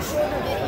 です。